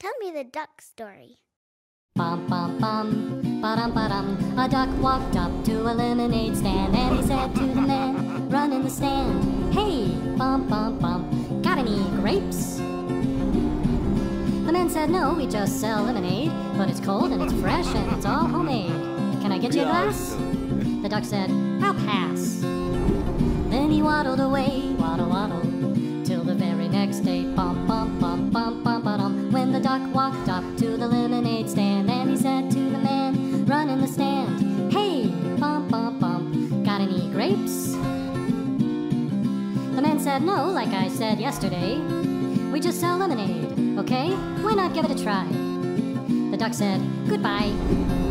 Tell me the duck story. Bum bum bum, ba-dum. A duck walked up to a lemonade stand and he said to the man, run in the stand, Hey, bum bum bum, got any grapes? The man said, No, we just sell lemonade, but it's cold and it's fresh and it's all homemade. Can I get you a glass? The duck said, I'll pass. Then he waddled away, waddle waddle, duck walked up to the lemonade stand and he said to the man, run in the stand, Hey, bum bum bum, got any grapes? The man said, No, like I said yesterday, we just sell lemonade, okay? Why not give it a try? The duck said, Goodbye.